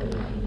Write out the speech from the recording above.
Amen.